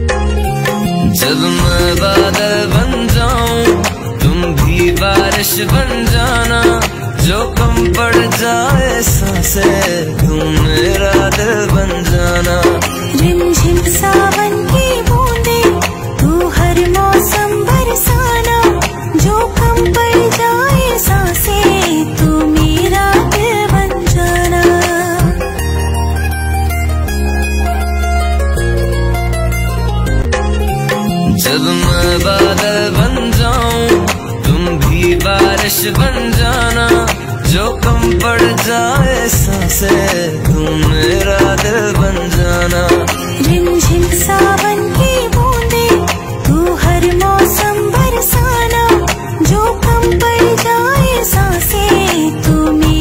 जब मैं बादल बन जाऊँ, तुम भी बारिश बन जाना। जो कम पड़ जाए सांसे, तुम मेरा दिल बन जाना। रिमझिम सावन की बूंदे, तू हर मौसम बरसाना। जो कम पड़ जाए जब मैं बादल बन जाऊँ, तुम भी बारिश बन जाना। जो कम पड़ जाए सांसे, तुम मेरा दिल बन जाना। रिमझिम सावन की बूंदे, तू हर मौसम बरसाना। जो कम पड़ जाए सांसे, तू मेरा